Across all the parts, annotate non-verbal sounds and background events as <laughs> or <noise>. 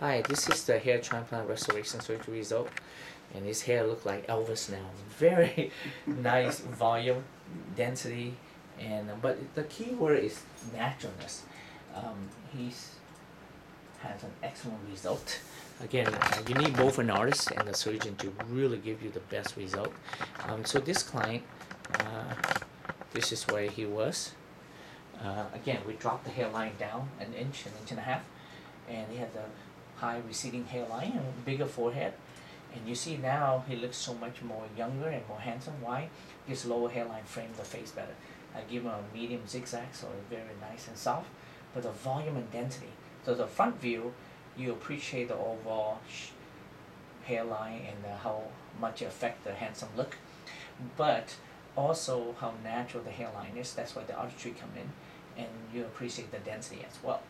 Hi, this is the hair transplant restoration surgery result. And his hair look like Elvis now. Very <laughs> nice volume, density, and but the key word is naturalness. Um, he's has an excellent result. Again, uh, you need both an artist and a surgeon to really give you the best result. Um, so this client, uh, this is where he was. Uh, again, we dropped the hairline down an inch, an inch and a half, and he had the high receding hairline and bigger forehead. And you see now he looks so much more younger and more handsome. Why? His lower hairline framed the face better. I give him a medium zigzag, so it's very nice and soft. But the volume and density. So the front view, you appreciate the overall hairline and how much it affect the handsome look. But also how natural the hairline is. That's why the artistry come in, and you appreciate the density as well.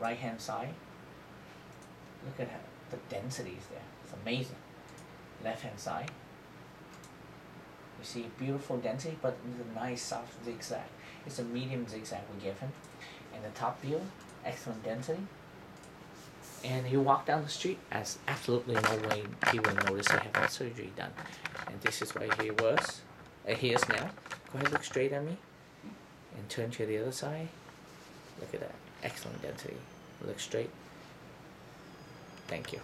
Right hand side. Look at the density is there. It's amazing left hand side. You see beautiful density, but a nice soft zigzag. It's a medium zigzag we give him. And the top view, excellent density. And you walk down the street, as absolutely no way he will notice I have that surgery done. And this is where he was. Uh, he is now. Go ahead, look straight at me. And turn to the other side. Look at that. Excellent density. Look straight. Thank you.